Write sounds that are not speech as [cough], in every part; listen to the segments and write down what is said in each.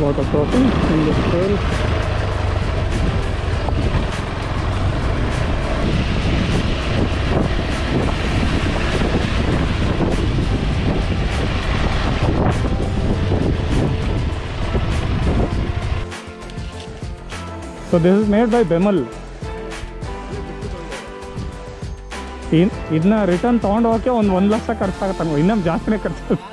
talks about a crossing in this trail. So this is made by Bemal. ಇನ್ ಇದನ್ನ return ತೊಗೊಂಡು ಹೋಗಕ್ಕೆ ಒಂದು ಒಂದು ಲಕ್ಷ ಖರ್ಚಾಗತ್ತೆ ಇನ್ನೂ ಜಾಸ್ತಿನೇ ಖರ್ಚಾಗುತ್ತೆ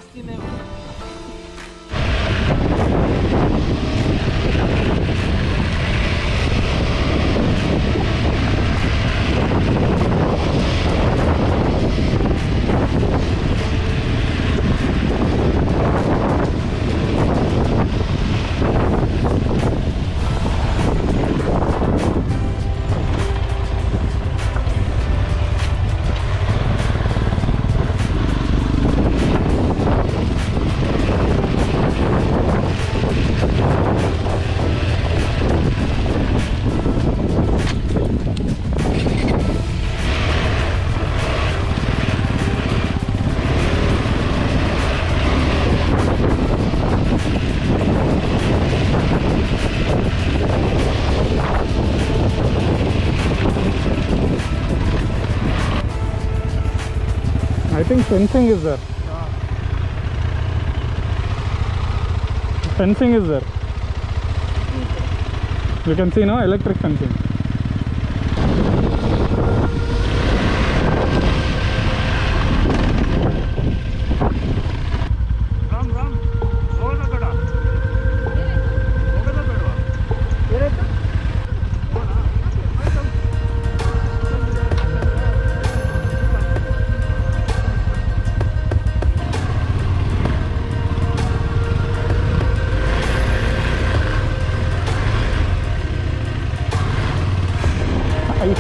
fencing is there. Fencing is there. You can see now electric fencing.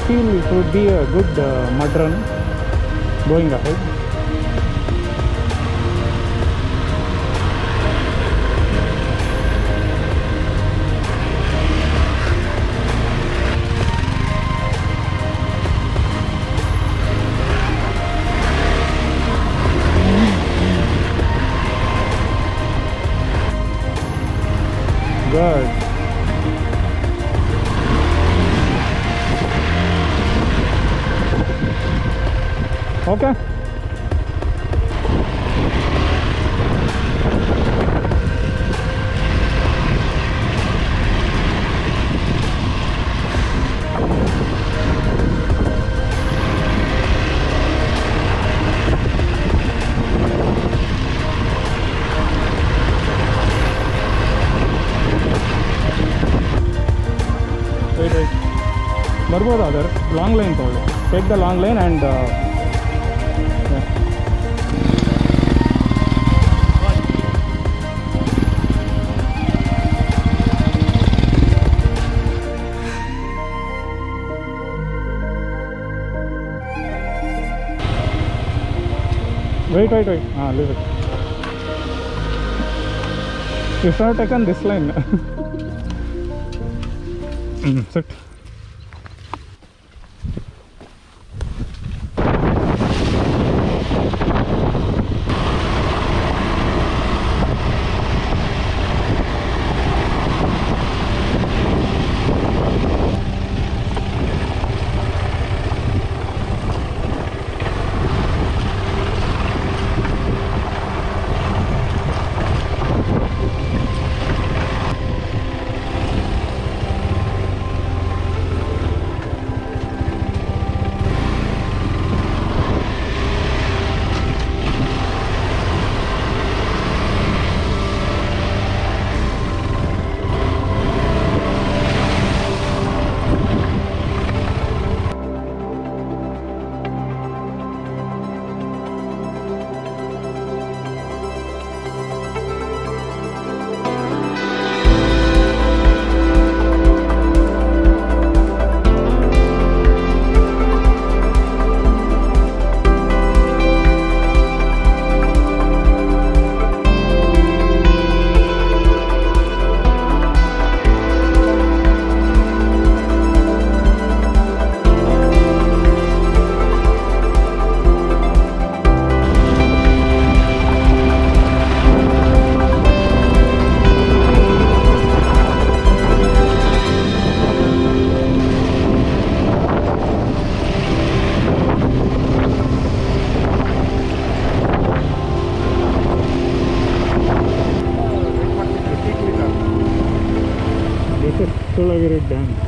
Feel it would be a good uh, mud run going ahead. Okay. Wait, wait. ಬರ್ಬೋದು other long line ತಗೊಳ್ಳಿ take the long line and Wait, wait, wait. Ah, leave it. You should have taken this line. [laughs] Look at it done.